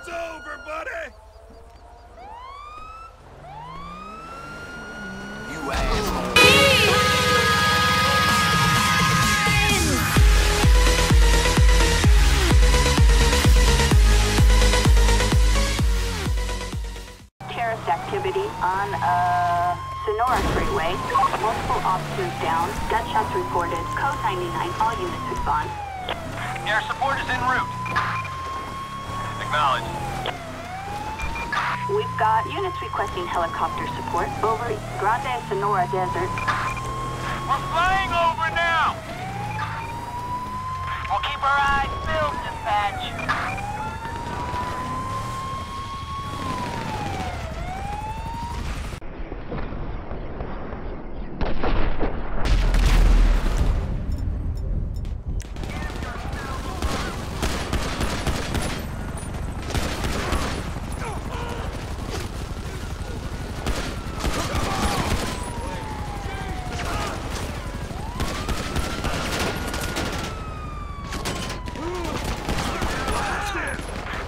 Run's over, buddy! You asshole. terrorist activity on uh, Senora Freeway. Multiple officers down. Gunshots reported. Code 99. All units respond. Air support is en route. Acknowledged. We've got units requesting helicopter support over Grand Senora Desert. We're flying over now! We'll keep our eyes filled, dispatch.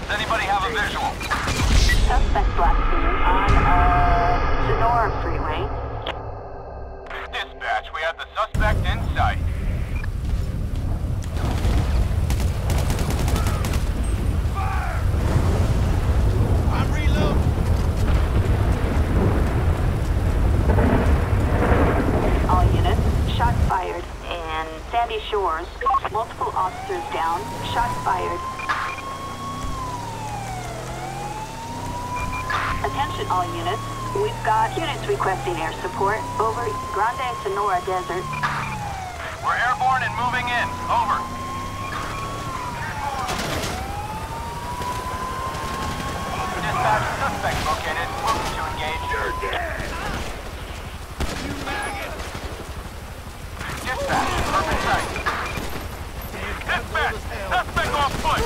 Does anybody have a visual? Suspect black scene on uh, Senora Freeway. Dispatch, we have the suspect in sight. I'm reloading! All units. Shots fired. And Sandy Shores. Multiple officers down. Shots fired. Attention all units. We've got units requesting air support over Grand Senora Desert. We're airborne and moving in. Over. Dispatch, suspect located. Moving to engage. You're dead! You maggot! Dispatch, perfect sight. Dispatch, suspect on foot.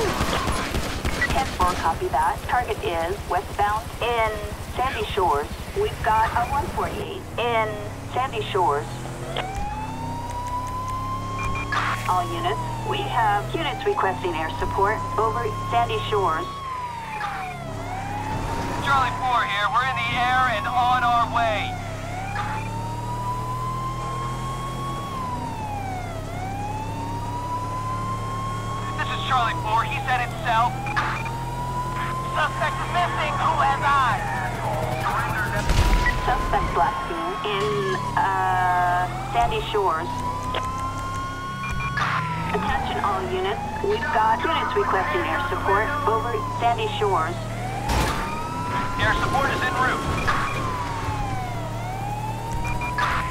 10-4, copy that. Target is westbound in Sandy Shores. We've got a 148 in Sandy Shores. All units, we have units requesting air support over Sandy Shores. Charlie 4 here. We're in the air and on our way. This is Charlie 4. He said it south. Suspect missing. Who has eyes? Suspect black scene in uh, Sandy Shores. Attention all units, we've got units requesting air support over Sandy Shores. Air support is en route.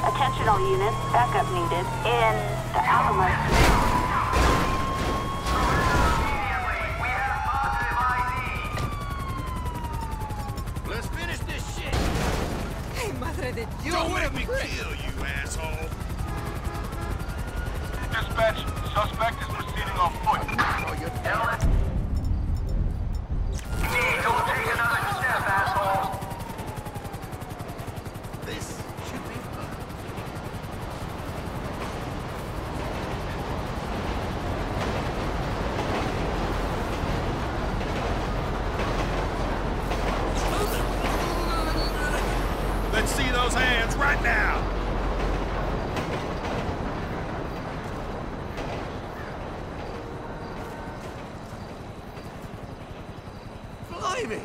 Attention all units, backup needed in the Alamo. Let me kill you, Blimey!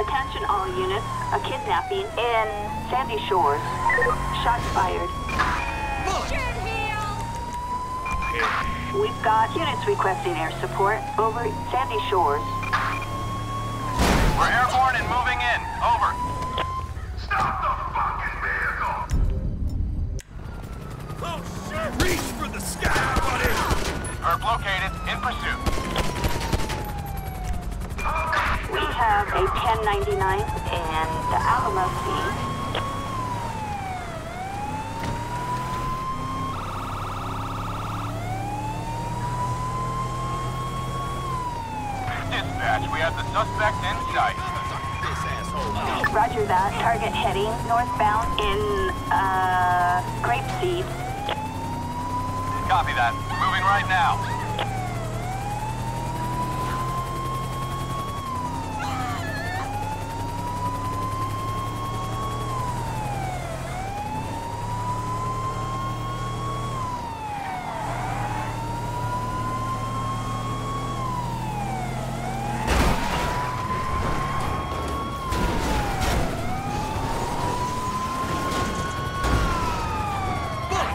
Attention all units, a kidnapping in Sandy Shores. Shots fired. We've got units requesting air support over Sandy Shores. We're airborne and moving in. Over. Stop the fucking vehicle! Oh shit! Reach for the sky, buddy! Herb located. In pursuit. We have a 1099 and the Alamo scene. Have the suspect in sight. Roger that. Target heading northbound in, uh, Grapeseed. Copy that. Moving right now.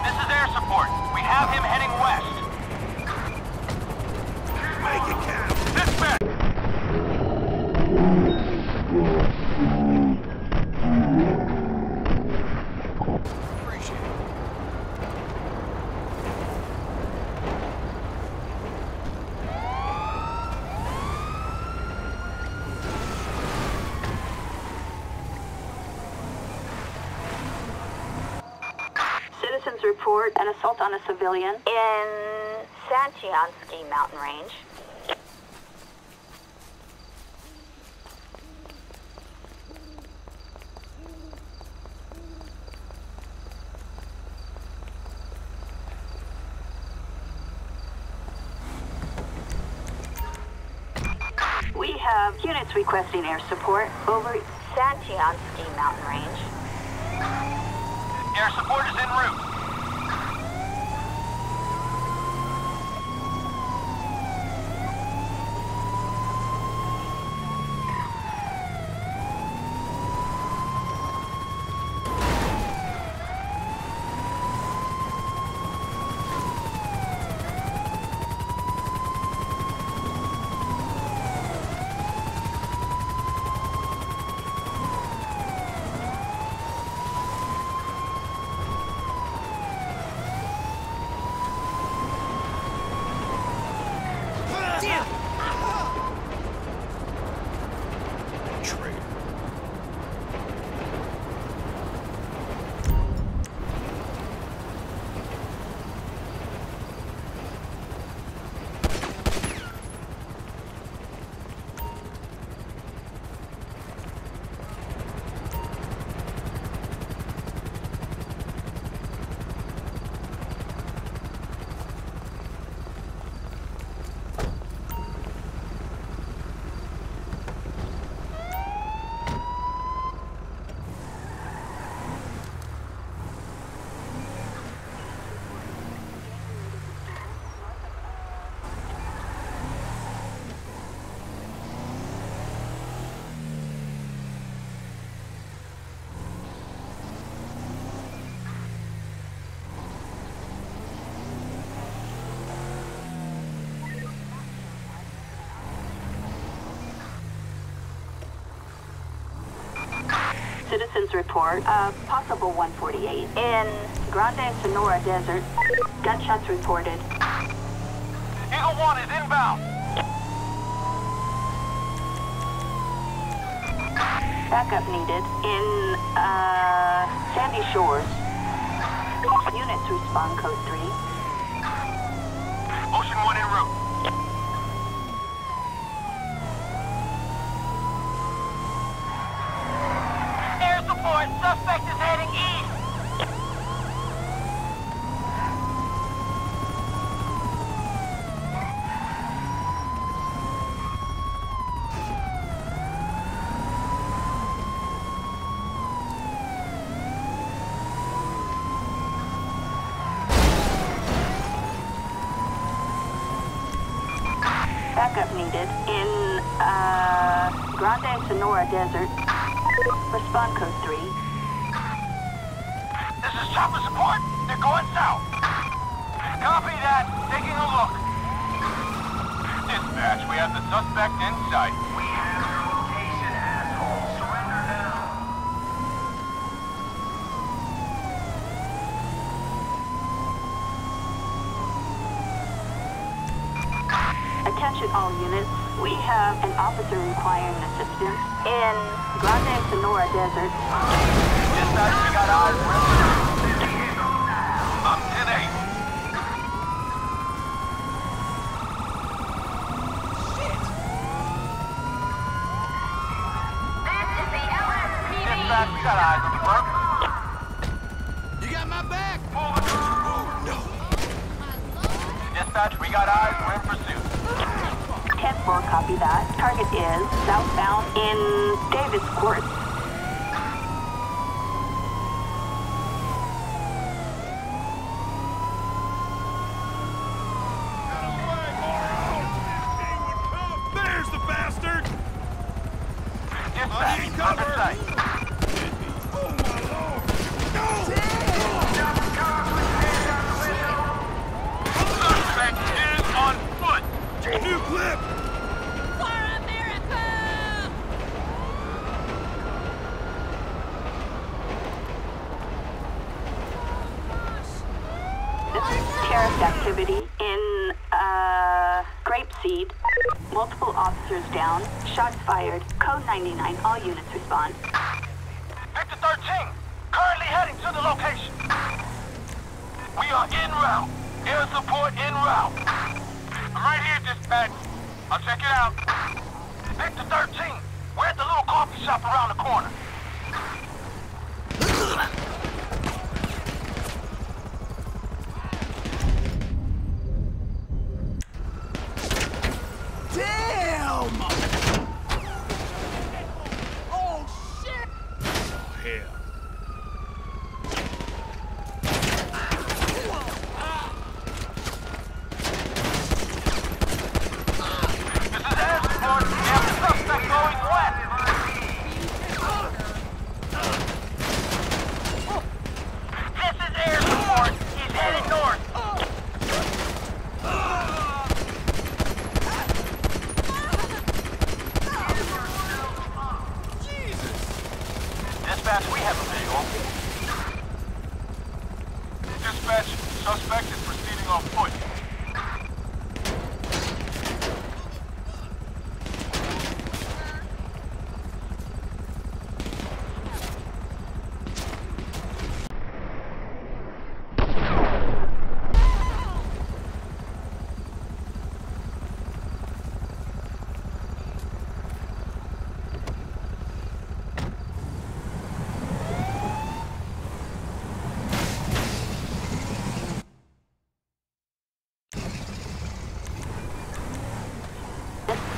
This is air support. We have him heading west. Make it count. Dispatch! Appreciate it. Citizens report an assault on a civilian in San Chianski Mountain Range. We have units requesting air support over San Chianski Mountain Range. Air support is en route. Citizens report a possible 148 in Grand Senora Desert. Gunshots reported. Eagle 1 is inbound. Backup needed in uh, Sandy Shores. Units respond code 3. Ocean 1 en route. Air support. Suspect is heading east. Backup needed in uh, Grand Senora Desert. Respond code 3. This is chopper support. They're going south. Copy that. Taking a look. Dispatch, we have the suspect in sight. We have your location, asshole. Surrender now. Units. We have an officer requiring assistance in Grand Senora Desert. Dispatch, we got eyes. Up to date. Dispatch, we got eyes on the front. You got my back? Pull the Oh, no. Dispatch, we got eyes. We're in pursuit. 10-4, copy that. Target is southbound in Davis Court. There's the bastard! I Dispatch, need under cover! sight. Oh, my lord! No! Suspect is on foot. New clip! For America! This is terrorist activity in, uh, Grapeseed. Multiple officers down. Shots fired. Code 99. All units respond. Victor 13, currently heading to the location. We are en route. Air support en route. I'm right here, dispatch. I'll check it out. Victor 13, we're at the little coffee shop around the corner. Damn! Oh, shit! Oh, hell. This is air support. We have a suspect going west. This is air support. He's headed north. Dispatch, we have a visual. Dispatch, suspect is proceeding on foot.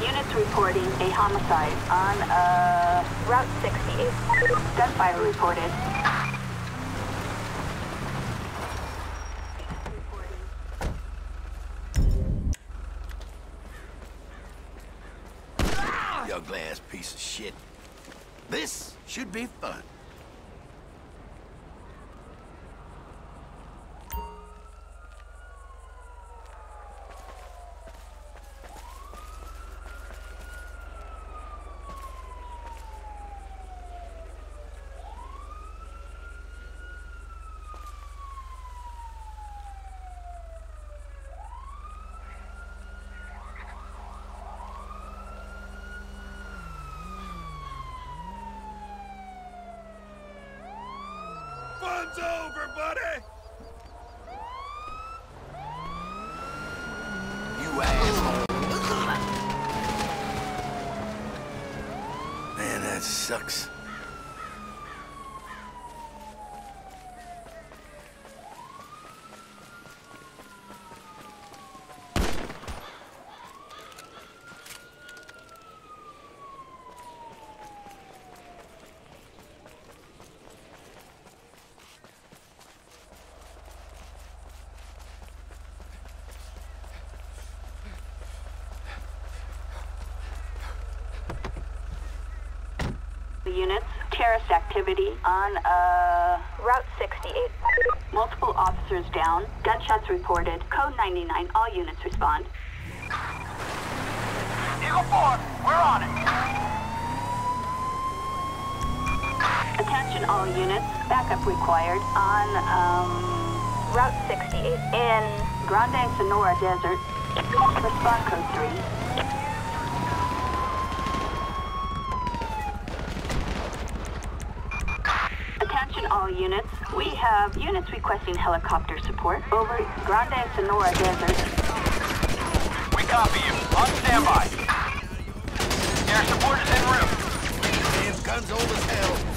Units reporting a homicide on, uh, Route 68. Gunfire reported. Ugly ass piece of shit. This should be fun. Fun's over, buddy! You asshole. Man, that sucks. The units, terrorist activity on, uh, Route 68. Multiple officers down. Gunshots reported. Code 99. All units respond. Eagle 4, we're on it. Attention all units. Backup required on, um, Route 68 in Grand Senora Desert. Respond code 3. Units. We have units requesting helicopter support over Grand Senora Desert. We copy you. On standby. Air support is en route. Damn gun's old as hell.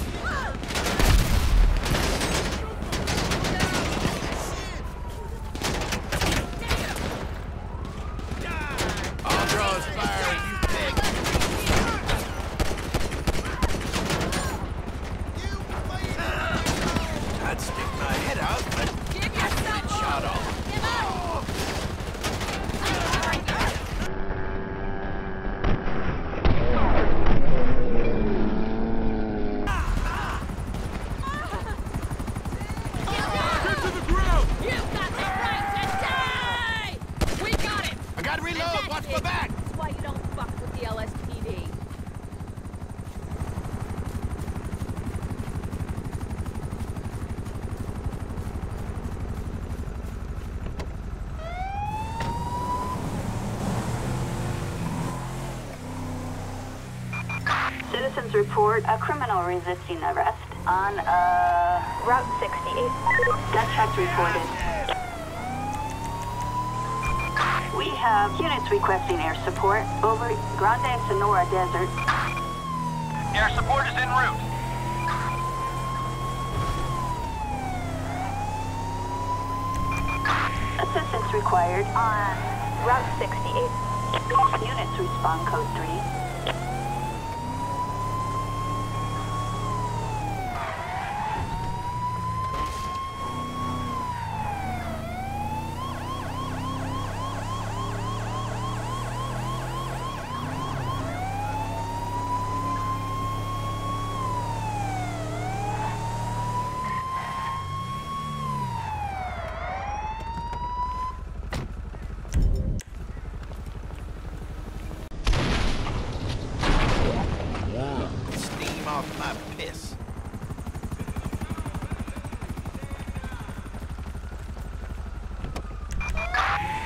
Report a criminal resisting arrest on uh, Route 68. Gunshots reported. We have units requesting air support over Grand Senora Desert. Air support is en route. Assistance required on Route 68. Units respond code 3. Steam off my piss.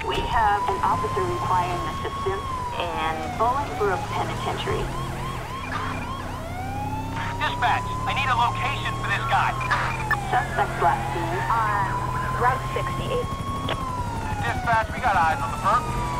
We have an officer requiring assistance in Bolingbroke Penitentiary. Dispatch, I need a location for this guy. Suspect last seen on Route 68. Dispatch, we got eyes on the perp.